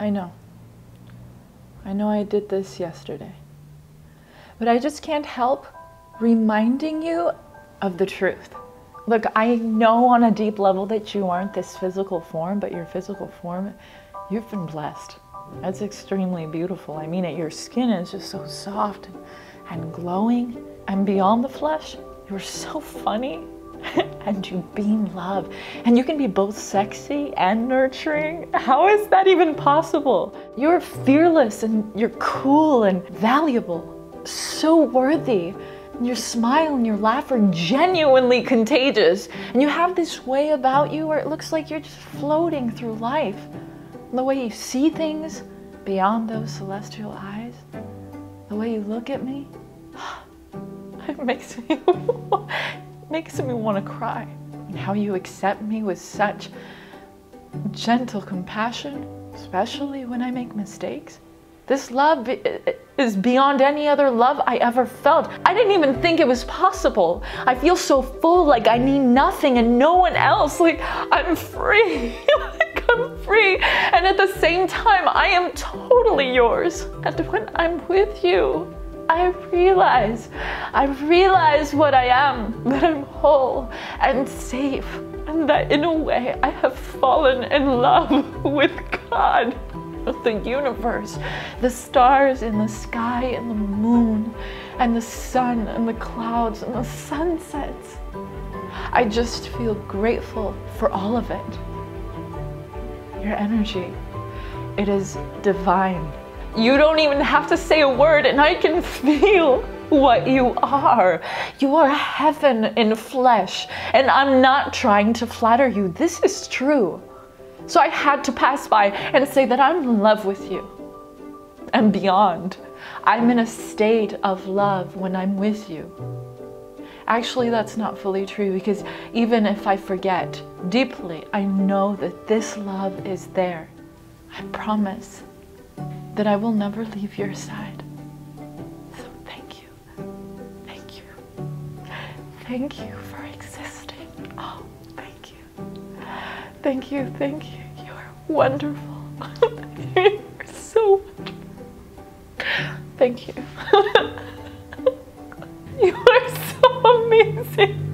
I know. I know I did this yesterday. But I just can't help reminding you of the truth. Look, I know on a deep level that you aren't this physical form, but your physical form, you've been blessed. That's extremely beautiful. I mean it. Your skin is just so soft and, and glowing. And beyond the flesh, you're so funny and you beam love. And you can be both sexy and nurturing. How is that even possible? You're fearless and you're cool and valuable, so worthy. And Your smile and your laugh are genuinely contagious. And you have this way about you where it looks like you're just floating through life. And the way you see things beyond those celestial eyes, the way you look at me, it makes me makes me want to cry. And how you accept me with such gentle compassion, especially when I make mistakes. This love is beyond any other love I ever felt. I didn't even think it was possible. I feel so full, like I need nothing and no one else. Like I'm free. like I'm free. And at the same time, I am totally yours. And when I'm with you, I realize, I realize what I am, that I'm whole and safe, and that in a way I have fallen in love with God with the universe, the stars in the sky and the moon and the sun and the clouds and the sunsets. I just feel grateful for all of it. Your energy, it is divine. You don't even have to say a word and I can feel what you are. You are heaven in flesh and I'm not trying to flatter you. This is true. So I had to pass by and say that I'm in love with you and beyond. I'm in a state of love when I'm with you. Actually, that's not fully true because even if I forget deeply, I know that this love is there. I promise that I will never leave your side. So thank you. Thank you. Thank you for existing. Oh, thank you. Thank you. Thank you You're wonderful. You're so wonderful. Thank you. you are so amazing.